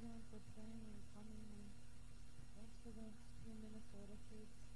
President for staying and coming and thanks for the Minnesota kids.